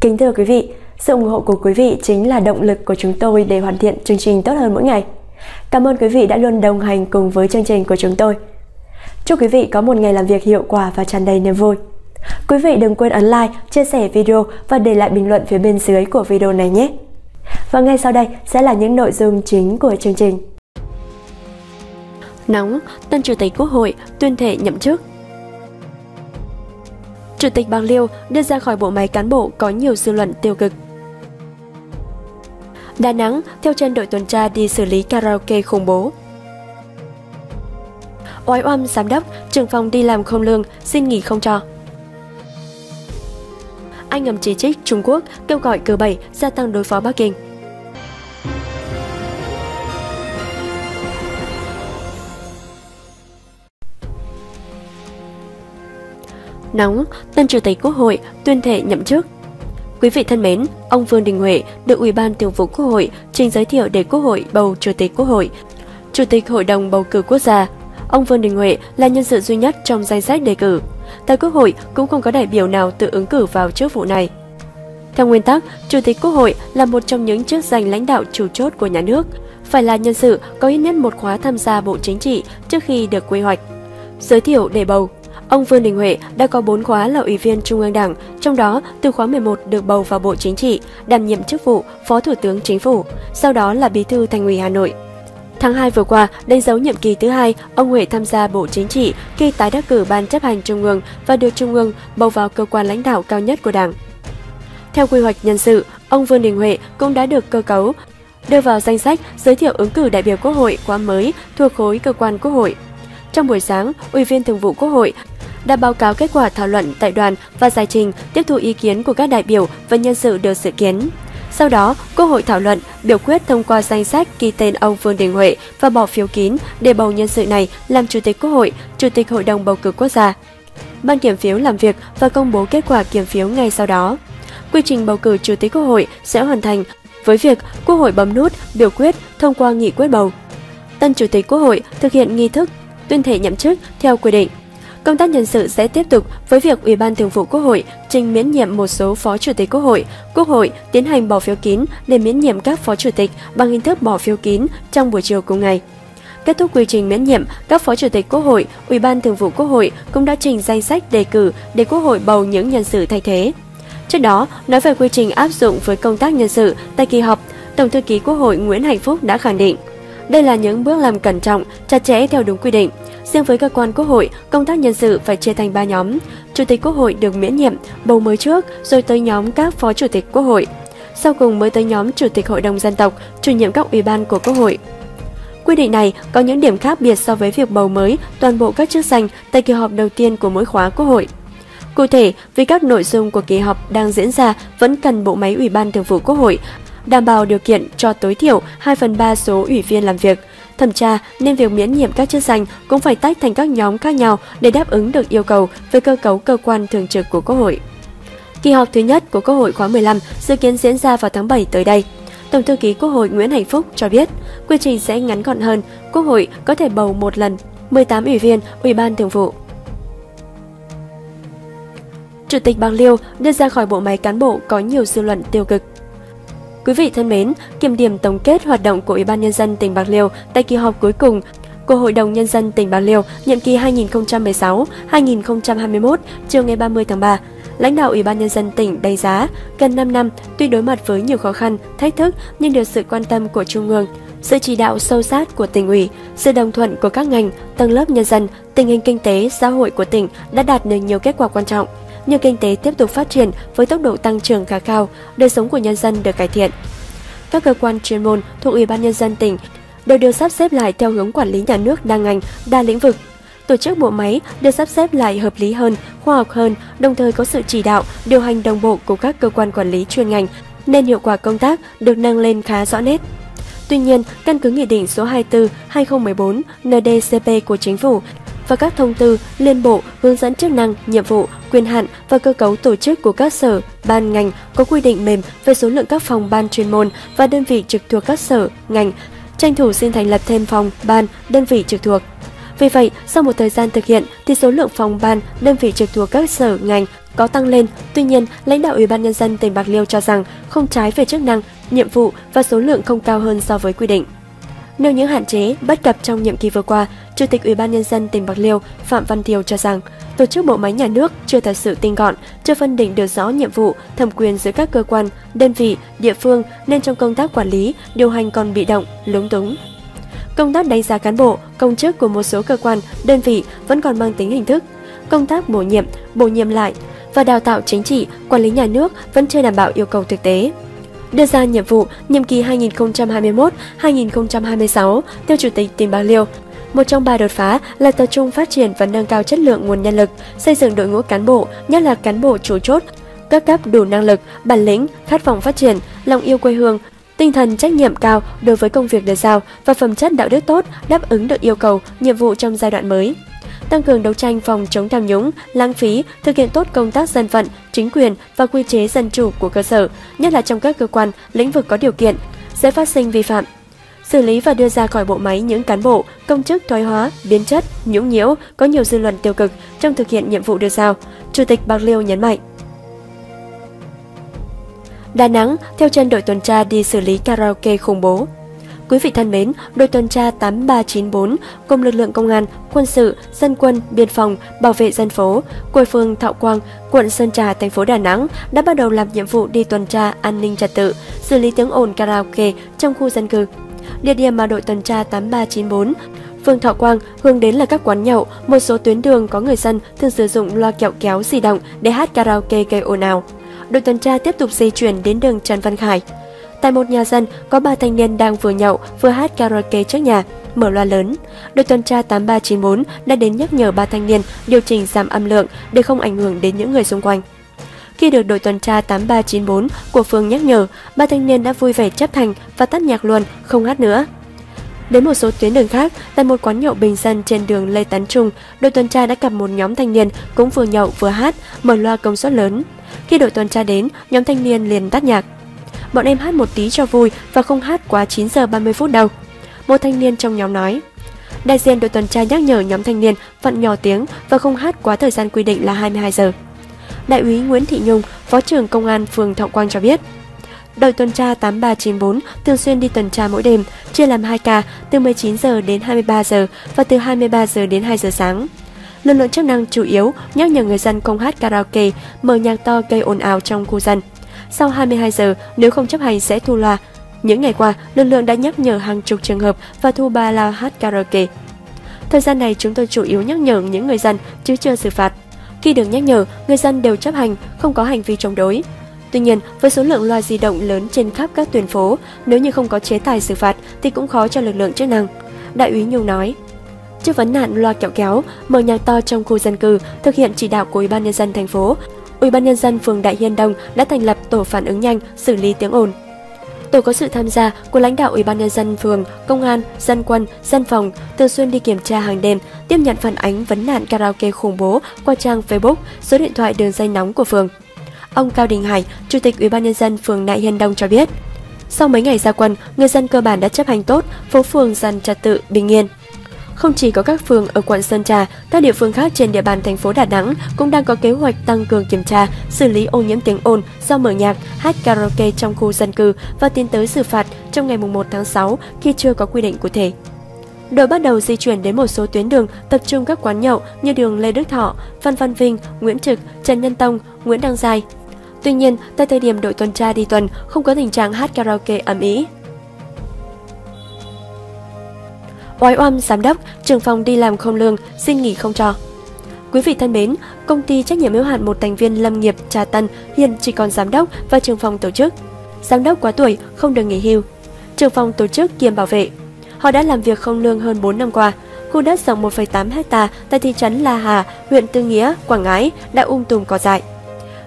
Kính thưa quý vị, sự ủng hộ của quý vị chính là động lực của chúng tôi để hoàn thiện chương trình tốt hơn mỗi ngày. Cảm ơn quý vị đã luôn đồng hành cùng với chương trình của chúng tôi. Chúc quý vị có một ngày làm việc hiệu quả và tràn đầy niềm vui. Quý vị đừng quên ấn like, chia sẻ video và để lại bình luận phía bên dưới của video này nhé. Và ngay sau đây sẽ là những nội dung chính của chương trình. Nóng, tân chủ tịch Quốc hội tuyên thệ nhậm chức. Chủ tịch Bạc Liêu đưa ra khỏi bộ máy cán bộ có nhiều dư luận tiêu cực. Đà Nẵng theo chân đội tuần tra đi xử lý karaoke khủng bố. Oái oăm giám đốc, trưởng phòng đi làm không lương, xin nghỉ không cho. Anh ngầm chỉ trích Trung Quốc kêu gọi cờ bảy gia tăng đối phó Bắc Kinh. Nóng, tân chủ tịch Quốc hội tuyên thệ nhậm chức. Quý vị thân mến, ông Vương Đình Huệ được Ủy ban Thường vụ Quốc hội trình giới thiệu để Quốc hội bầu Chủ tịch Quốc hội, Chủ tịch Hội đồng bầu cử quốc gia. Ông Vương Đình Huệ là nhân sự duy nhất trong danh sách đề cử. Tại Quốc hội cũng không có đại biểu nào tự ứng cử vào chức vụ này. Theo nguyên tắc, Chủ tịch Quốc hội là một trong những chức danh lãnh đạo chủ chốt của nhà nước, phải là nhân sự có ít nhất một khóa tham gia Bộ Chính trị trước khi được quy hoạch. Giới thiệu để bầu Ông Vương Đình Huệ đã có 4 khóa là Ủy viên Trung ương Đảng, trong đó từ khóa 11 được bầu vào Bộ Chính trị, đảm nhiệm chức vụ Phó Thủ tướng Chính phủ, sau đó là Bí thư Thành ủy Hà Nội. Tháng 2 vừa qua, đánh dấu nhiệm kỳ thứ hai, ông Huệ tham gia Bộ Chính trị khi tái đắc cử Ban chấp hành Trung ương và được Trung ương bầu vào cơ quan lãnh đạo cao nhất của Đảng. Theo quy hoạch nhân sự, ông Vương Đình Huệ cũng đã được cơ cấu đưa vào danh sách giới thiệu ứng cử đại biểu Quốc hội khóa mới thuộc khối cơ quan Quốc hội. Trong buổi sáng, Ủy viên Thường vụ Quốc hội đã báo cáo kết quả thảo luận tại đoàn và giải trình tiếp thu ý kiến của các đại biểu và nhân sự được dự kiến. Sau đó, Quốc hội thảo luận, biểu quyết thông qua danh sách ghi tên ông Vương Đình Huệ và bỏ phiếu kín để bầu nhân sự này làm Chủ tịch Quốc hội, Chủ tịch Hội đồng bầu cử quốc gia. Ban kiểm phiếu làm việc và công bố kết quả kiểm phiếu ngay sau đó. Quy trình bầu cử Chủ tịch Quốc hội sẽ hoàn thành với việc Quốc hội bấm nút biểu quyết thông qua nghị quyết bầu. Tân Chủ tịch Quốc hội thực hiện nghi thức tuyên thệ nhậm chức theo quy định. Công tác nhân sự sẽ tiếp tục với việc Ủy ban Thường vụ Quốc hội trình miễn nhiệm một số Phó Chủ tịch Quốc hội. Quốc hội tiến hành bỏ phiếu kín để miễn nhiệm các Phó Chủ tịch bằng hình thức bỏ phiếu kín trong buổi chiều cùng ngày. Kết thúc quy trình miễn nhiệm, các Phó Chủ tịch Quốc hội, Ủy ban Thường vụ Quốc hội cũng đã trình danh sách đề cử để Quốc hội bầu những nhân sự thay thế. Trước đó, nói về quy trình áp dụng với công tác nhân sự tại kỳ họp, Tổng thư ký Quốc hội Nguyễn Hạnh Phúc đã khẳng định đây là những bước làm cẩn trọng, chặt chẽ theo đúng quy định. Riêng với cơ quan Quốc hội, công tác nhân sự phải chia thành 3 nhóm. Chủ tịch Quốc hội được miễn nhiệm, bầu mới trước, rồi tới nhóm các phó chủ tịch Quốc hội. Sau cùng mới tới nhóm Chủ tịch Hội đồng Dân tộc, chủ nhiệm các ủy ban của Quốc hội. Quy định này có những điểm khác biệt so với việc bầu mới toàn bộ các chức danh tại kỳ họp đầu tiên của mỗi khóa Quốc hội. Cụ thể, vì các nội dung của kỳ họp đang diễn ra vẫn cần bộ máy Ủy ban Thường vụ Quốc hội đảm bảo điều kiện cho tối thiểu 2 phần 3 số ủy viên làm việc, thẩm tra nên việc miễn nhiệm các chức danh cũng phải tách thành các nhóm khác nhau để đáp ứng được yêu cầu về cơ cấu cơ quan thường trực của Quốc hội. Kỳ họp thứ nhất của Quốc hội khóa 15 dự kiến diễn ra vào tháng 7 tới đây. Tổng thư ký Quốc hội Nguyễn Hạnh Phúc cho biết, quy trình sẽ ngắn gọn hơn, Quốc hội có thể bầu một lần 18 ủy viên Ủy ban Thường vụ. Chủ tịch Bạc Liêu đưa ra khỏi bộ máy cán bộ có nhiều dư luận tiêu cực. Quý vị thân mến, kiểm điểm tổng kết hoạt động của Ủy ban Nhân dân tỉnh Bạc Liêu tại kỳ họp cuối cùng của Hội đồng Nhân dân tỉnh Bạc Liêu nhiệm kỳ 2016-2021 chiều ngày 30 tháng 3. Lãnh đạo Ủy ban Nhân dân tỉnh đánh giá, gần 5 năm, tuy đối mặt với nhiều khó khăn, thách thức nhưng được sự quan tâm của Trung ương, sự chỉ đạo sâu sát của tỉnh ủy, sự đồng thuận của các ngành, tầng lớp nhân dân, tình hình kinh tế, xã hội của tỉnh đã đạt được nhiều kết quả quan trọng như kinh tế tiếp tục phát triển với tốc độ tăng trưởng khá cao, đời sống của nhân dân được cải thiện. Các cơ quan chuyên môn thuộc Ủy ban nhân dân tỉnh đều được sắp xếp lại theo hướng quản lý nhà nước đa ngành, đa lĩnh vực. Tổ chức bộ máy được sắp xếp lại hợp lý hơn, khoa học hơn, đồng thời có sự chỉ đạo, điều hành đồng bộ của các cơ quan quản lý chuyên ngành, nên hiệu quả công tác được nâng lên khá rõ nét. Tuy nhiên, căn cứ Nghị định số 24-2014 NDCP của Chính phủ và các thông tư, liên bộ hướng dẫn chức năng, nhiệm vụ, quyền hạn và cơ cấu tổ chức của các sở, ban ngành có quy định mềm về số lượng các phòng ban chuyên môn và đơn vị trực thuộc các sở, ngành, tranh thủ xin thành lập thêm phòng, ban, đơn vị trực thuộc. Vì vậy, sau một thời gian thực hiện thì số lượng phòng ban, đơn vị trực thuộc các sở ngành có tăng lên. Tuy nhiên, lãnh đạo Ủy ban nhân dân tỉnh Bạc Liêu cho rằng không trái về chức năng, nhiệm vụ và số lượng không cao hơn so với quy định. Nêu những hạn chế, bất cập trong nhiệm kỳ vừa qua, Chủ tịch Ủy ban nhân dân tỉnh Bạc Liêu Phạm Văn Thiều cho rằng tổ chức bộ máy nhà nước chưa thật sự tinh gọn, chưa phân định được rõ nhiệm vụ, thẩm quyền giữa các cơ quan, đơn vị, địa phương nên trong công tác quản lý, điều hành còn bị động, lúng túng. Công tác đánh giá cán bộ, công chức của một số cơ quan, đơn vị vẫn còn mang tính hình thức. Công tác bổ nhiệm, bổ nhiệm lại và đào tạo chính trị, quản lý nhà nước vẫn chưa đảm bảo yêu cầu thực tế đưa ra nhiệm vụ nhiệm kỳ 2021-2026 theo Chủ tịch tỉnh Bạc Liêu. Một trong ba đột phá là tập trung phát triển và nâng cao chất lượng nguồn nhân lực, xây dựng đội ngũ cán bộ, nhất là cán bộ chủ chốt, các cấp đủ năng lực, bản lĩnh, khát vọng phát triển, lòng yêu quê hương, tinh thần trách nhiệm cao đối với công việc được giao và phẩm chất đạo đức tốt đáp ứng được yêu cầu, nhiệm vụ trong giai đoạn mới tăng cường đấu tranh phòng chống tham nhũng, lãng phí, thực hiện tốt công tác dân vận, chính quyền và quy chế dân chủ của cơ sở, nhất là trong các cơ quan, lĩnh vực có điều kiện, sẽ phát sinh vi phạm. Xử lý và đưa ra khỏi bộ máy những cán bộ, công chức thoái hóa, biến chất, nhũng nhiễu có nhiều dư luận tiêu cực trong thực hiện nhiệm vụ được giao, Chủ tịch Bạc Liêu nhấn mạnh. Đà Nẵng theo chân đội tuần tra đi xử lý karaoke khủng bố. Quý vị thân mến, đội tuần tra 8394 cùng lực lượng công an, quân sự, dân quân, biên phòng, bảo vệ dân phố của phường Thọ Quang, quận Sơn Trà, thành phố Đà Nẵng đã bắt đầu làm nhiệm vụ đi tuần tra an ninh trật tự, xử lý tiếng ồn karaoke trong khu dân cư. Địa điểm mà đội tuần tra 8394 phương Thọ Quang hướng đến là các quán nhậu, một số tuyến đường có người dân thường sử dụng loa kẹo kéo di động để hát karaoke gây ồn ào. Đội tuần tra tiếp tục di chuyển đến đường Trần Văn Khải, Tại một nhà dân, có ba thanh niên đang vừa nhậu vừa hát karaoke trước nhà, mở loa lớn. Đội tuần tra 8394 đã đến nhắc nhở ba thanh niên điều chỉnh giảm âm lượng để không ảnh hưởng đến những người xung quanh. Khi được đội tuần tra 8394 của phường nhắc nhở, ba thanh niên đã vui vẻ chấp hành và tắt nhạc luôn, không hát nữa. Đến một số tuyến đường khác, tại một quán nhậu bình dân trên đường Lê Tấn Trung, đội tuần tra đã gặp một nhóm thanh niên cũng vừa nhậu vừa hát, mở loa công suất lớn. Khi đội tuần tra đến, nhóm thanh niên liền tắt nhạc bọn em hát một tí cho vui và không hát quá 9 giờ 30 phút đâu. Một thanh niên trong nhóm nói. Đại diện đội tuần tra nhắc nhở nhóm thanh niên vặn nhỏ tiếng và không hát quá thời gian quy định là 22 giờ. Đại úy Nguyễn Thị Nhung, Phó trưởng Công an phường Thọ Quang cho biết, đội tuần tra 8394 thường xuyên đi tuần tra mỗi đêm, chia làm 2 ca từ 19 giờ đến 23 giờ và từ 23 giờ đến 2 giờ sáng. Lực lượng chức năng chủ yếu nhắc nhở người dân không hát karaoke, mở nhạc to gây ồn ào trong khu dân sau 22 giờ nếu không chấp hành sẽ thu loa. Những ngày qua, lực lượng đã nhắc nhở hàng chục trường hợp và thu ba la hát karaoke. Thời gian này chúng tôi chủ yếu nhắc nhở những người dân chứ chưa xử phạt. Khi được nhắc nhở, người dân đều chấp hành, không có hành vi chống đối. Tuy nhiên, với số lượng loa di động lớn trên khắp các tuyến phố, nếu như không có chế tài xử phạt thì cũng khó cho lực lượng chức năng. Đại úy Nhung nói. Trước vấn nạn loa kẹo kéo, mở nhạc to trong khu dân cư, thực hiện chỉ đạo của Ủy ban nhân dân thành phố, Ủy ban nhân dân phường Đại Hiên Đông đã thành lập tổ phản ứng nhanh xử lý tiếng ồn. Tổ có sự tham gia của lãnh đạo Ủy ban nhân dân phường, công an, dân quân, dân phòng thường xuyên đi kiểm tra hàng đêm, tiếp nhận phản ánh vấn nạn karaoke khủng bố qua trang Facebook, số điện thoại đường dây nóng của phường. Ông Cao Đình Hải, Chủ tịch Ủy ban nhân dân phường nại Hiên Đông cho biết, sau mấy ngày ra quân, người dân cơ bản đã chấp hành tốt, phố phường dần trật tự, bình yên. Không chỉ có các phường ở quận Sơn Trà, các địa phương khác trên địa bàn thành phố Đà Nẵng cũng đang có kế hoạch tăng cường kiểm tra, xử lý ô nhiễm tiếng ồn do mở nhạc, hát karaoke trong khu dân cư và tiến tới xử phạt trong ngày 1 tháng 6 khi chưa có quy định cụ thể. Đội bắt đầu di chuyển đến một số tuyến đường tập trung các quán nhậu như đường Lê Đức Thọ, Phan Văn Vinh, Nguyễn Trực, Trần Nhân Tông, Nguyễn Đăng Giai. Tuy nhiên, tại thời điểm đội tuần tra đi tuần, không có tình trạng hát karaoke ầm ĩ. Oai oăm giám đốc, trưởng phòng đi làm không lương, xin nghỉ không cho. Quý vị thân mến, công ty trách nhiệm hữu hạn một thành viên lâm nghiệp Trà Tân hiện chỉ còn giám đốc và trưởng phòng tổ chức. Giám đốc quá tuổi không được nghỉ hưu. Trưởng phòng tổ chức kiêm bảo vệ. Họ đã làm việc không lương hơn 4 năm qua. Khu đất rộng 1,8 hecta tại thị trấn La Hà, huyện Tư Nghĩa, Quảng Ngãi đã um tùm cỏ dại.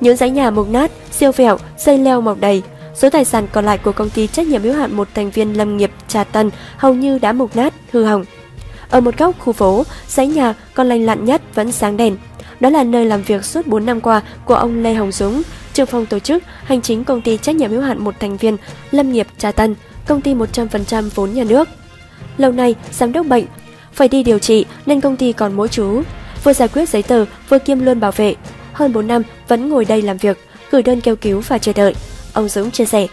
Những dãy nhà mục nát, siêu vẹo, dây leo mọc đầy, Số tài sản còn lại của công ty trách nhiệm hữu hạn một thành viên lâm nghiệp Trà Tân hầu như đã mục nát, hư hỏng. Ở một góc khu phố, dãy nhà còn lành lặn nhất vẫn sáng đèn. Đó là nơi làm việc suốt 4 năm qua của ông Lê Hồng Dũng, trưởng phòng tổ chức hành chính công ty trách nhiệm hữu hạn một thành viên lâm nghiệp Trà Tân, công ty 100% vốn nhà nước. Lâu nay, giám đốc bệnh, phải đi điều trị nên công ty còn mỗi chú. Vừa giải quyết giấy tờ, vừa kiêm luôn bảo vệ. Hơn 4 năm vẫn ngồi đây làm việc, gửi đơn kêu cứu và chờ đợi. Ông Dũng chia sẻ.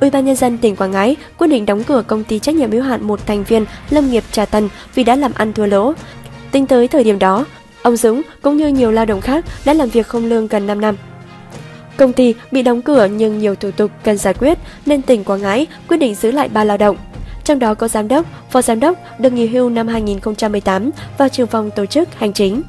Ủy ban nhân dân tỉnh Quảng Ngãi quyết định đóng cửa công ty trách nhiệm hữu hạn một thành viên Lâm nghiệp Trà Tân vì đã làm ăn thua lỗ. Tính tới thời điểm đó, ông Dũng cũng như nhiều lao động khác đã làm việc không lương gần 5 năm. Công ty bị đóng cửa nhưng nhiều thủ tục cần giải quyết nên tỉnh Quảng Ngãi quyết định giữ lại ba lao động. Trong đó có giám đốc, phó giám đốc được nghỉ hưu năm 2018 và trưởng phòng tổ chức hành chính.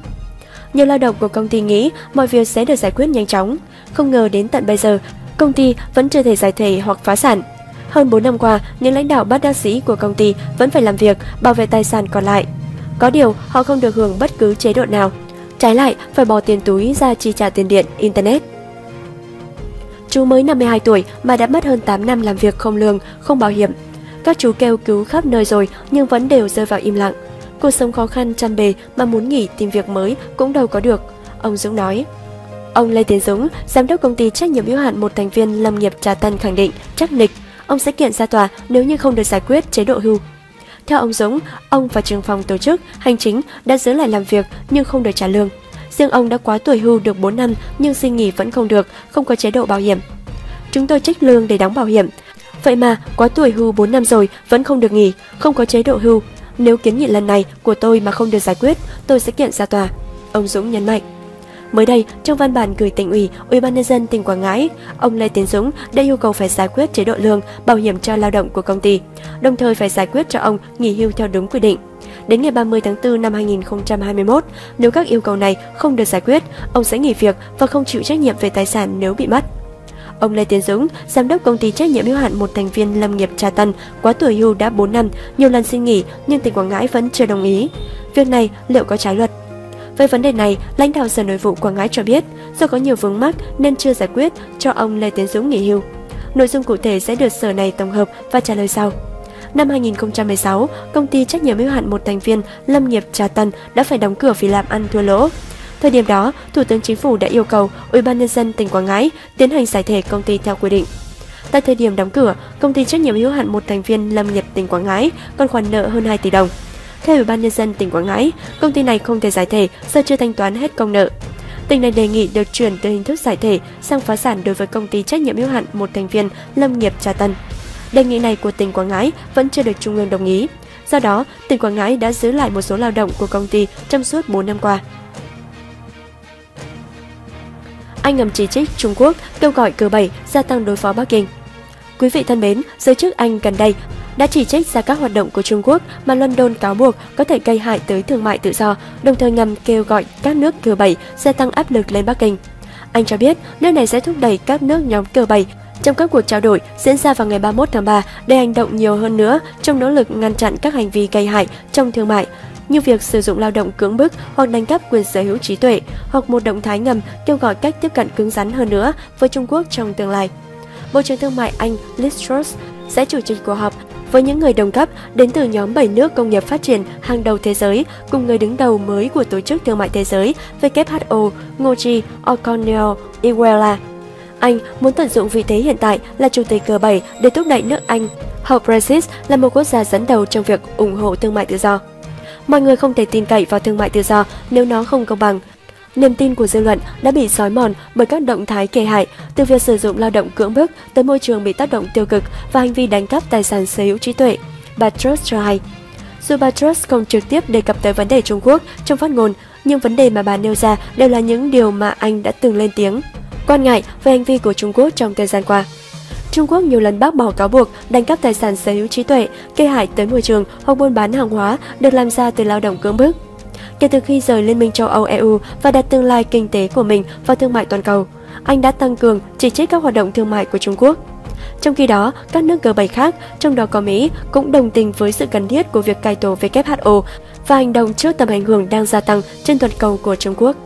Nhiều lao động của công ty nghĩ mọi việc sẽ được giải quyết nhanh chóng. Không ngờ đến tận bây giờ, công ty vẫn chưa thể giải thể hoặc phá sản. Hơn 4 năm qua, những lãnh đạo bất đắc sĩ của công ty vẫn phải làm việc bảo vệ tài sản còn lại. Có điều, họ không được hưởng bất cứ chế độ nào. Trái lại, phải bỏ tiền túi ra chi trả tiền điện, internet. Chú mới 52 tuổi mà đã mất hơn 8 năm làm việc không lương, không bảo hiểm. Các chú kêu cứu khắp nơi rồi nhưng vẫn đều rơi vào im lặng. Cuộc sống khó khăn chăm bề mà muốn nghỉ tìm việc mới cũng đâu có được. Ông Dũng nói. Ông Lê Tiến Dũng, giám đốc công ty trách nhiệm hữu hạn một thành viên lâm nghiệp Trà Tân khẳng định chắc nịch, ông sẽ kiện ra tòa nếu như không được giải quyết chế độ hưu. Theo ông Dũng, ông và trường phòng tổ chức, hành chính đã giữ lại làm việc nhưng không được trả lương. Riêng ông đã quá tuổi hưu được 4 năm nhưng xin nghỉ vẫn không được, không có chế độ bảo hiểm. Chúng tôi trích lương để đóng bảo hiểm. Vậy mà, quá tuổi hưu 4 năm rồi vẫn không được nghỉ, không có chế độ hưu. Nếu kiến nghị lần này của tôi mà không được giải quyết, tôi sẽ kiện ra tòa. Ông Dũng nhấn mạnh. Mới đây, trong văn bản gửi tỉnh ủy, Ủy ban nhân dân tỉnh Quảng Ngãi, ông Lê Tiến Dũng đã yêu cầu phải giải quyết chế độ lương, bảo hiểm cho lao động của công ty, đồng thời phải giải quyết cho ông nghỉ hưu theo đúng quy định. Đến ngày 30 tháng 4 năm 2021, nếu các yêu cầu này không được giải quyết, ông sẽ nghỉ việc và không chịu trách nhiệm về tài sản nếu bị mất. Ông Lê Tiến Dũng, giám đốc công ty trách nhiệm hữu hạn một thành viên lâm nghiệp Trà Tân, quá tuổi hưu đã 4 năm, nhiều lần xin nghỉ nhưng tỉnh Quảng Ngãi vẫn chưa đồng ý. Việc này liệu có trái luật? Về vấn đề này, lãnh đạo Sở Nội vụ Quảng Ngãi cho biết, do có nhiều vướng mắc nên chưa giải quyết cho ông Lê Tiến Dũng nghỉ hưu. Nội dung cụ thể sẽ được sở này tổng hợp và trả lời sau. Năm 2016, công ty trách nhiệm hữu hạn một thành viên Lâm nghiệp Trà Tân đã phải đóng cửa vì làm ăn thua lỗ. Thời điểm đó, Thủ tướng Chính phủ đã yêu cầu Ủy ban nhân dân tỉnh Quảng Ngãi tiến hành giải thể công ty theo quy định. Tại thời điểm đóng cửa, công ty trách nhiệm hữu hạn một thành viên Lâm nghiệp tỉnh Quảng Ngãi còn khoản nợ hơn 2 tỷ đồng. Theo Ủy ban nhân dân tỉnh Quảng Ngãi, công ty này không thể giải thể do chưa thanh toán hết công nợ. Tỉnh này đề nghị được chuyển từ hình thức giải thể sang phá sản đối với công ty trách nhiệm hữu hạn một thành viên Lâm nghiệp Trà Tân. Đề nghị này của tỉnh Quảng Ngãi vẫn chưa được Trung ương đồng ý. Do đó, tỉnh Quảng Ngãi đã giữ lại một số lao động của công ty trong suốt 4 năm qua. Anh ngầm chỉ trích Trung Quốc kêu gọi G7 gia tăng đối phó Bắc Kinh. Quý vị thân mến, giới chức Anh gần đây đã chỉ trích ra các hoạt động của Trung Quốc mà London cáo buộc có thể gây hại tới thương mại tự do, đồng thời ngầm kêu gọi các nước G7 gia tăng áp lực lên Bắc Kinh. Anh cho biết nước này sẽ thúc đẩy các nước nhóm G7 trong các cuộc trao đổi diễn ra vào ngày 31 tháng 3 để hành động nhiều hơn nữa trong nỗ lực ngăn chặn các hành vi gây hại trong thương mại, như việc sử dụng lao động cưỡng bức hoặc đánh cắp quyền sở hữu trí tuệ, hoặc một động thái ngầm kêu gọi cách tiếp cận cứng rắn hơn nữa với Trung Quốc trong tương lai. Bộ trưởng Thương mại Anh Liz Truss sẽ chủ trì cuộc họp với những người đồng cấp đến từ nhóm 7 nước công nghiệp phát triển hàng đầu thế giới cùng người đứng đầu mới của Tổ chức Thương mại Thế giới WHO Ngozi Okonjo-Iweala. Anh muốn tận dụng vị thế hiện tại là chủ tịch G7 để thúc đẩy nước Anh hậu Brexit là một quốc gia dẫn đầu trong việc ủng hộ thương mại tự do. Mọi người không thể tin cậy vào thương mại tự do nếu nó không công bằng. Niềm tin của dư luận đã bị xói mòn bởi các động thái kề hại, từ việc sử dụng lao động cưỡng bức tới môi trường bị tác động tiêu cực và hành vi đánh cắp tài sản sở hữu trí tuệ. Bà Truss cho hay. Dù bà Truss không trực tiếp đề cập tới vấn đề Trung Quốc trong phát ngôn, nhưng vấn đề mà bà nêu ra đều là những điều mà anh đã từng lên tiếng. Quan ngại về hành vi của Trung Quốc trong thời gian qua. Trung Quốc nhiều lần bác bỏ cáo buộc đánh cắp tài sản sở hữu trí tuệ, gây hại tới môi trường hoặc buôn bán hàng hóa được làm ra từ lao động cưỡng bức. Kể từ khi rời Liên minh châu Âu EU và đặt tương lai kinh tế của mình vào thương mại toàn cầu, anh đã tăng cường chỉ trích các hoạt động thương mại của Trung Quốc. Trong khi đó, các nước G7 khác, trong đó có Mỹ, cũng đồng tình với sự cần thiết của việc cải tổ WHO và hành động trước tầm ảnh hưởng đang gia tăng trên toàn cầu của Trung Quốc.